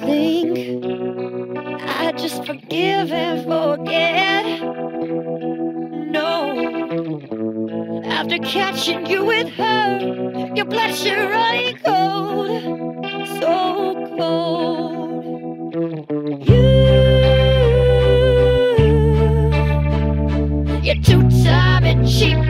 think I just forgive and forget. No, after catching you with her, your blood's running cold, so cold. You, you're two-time and cheap.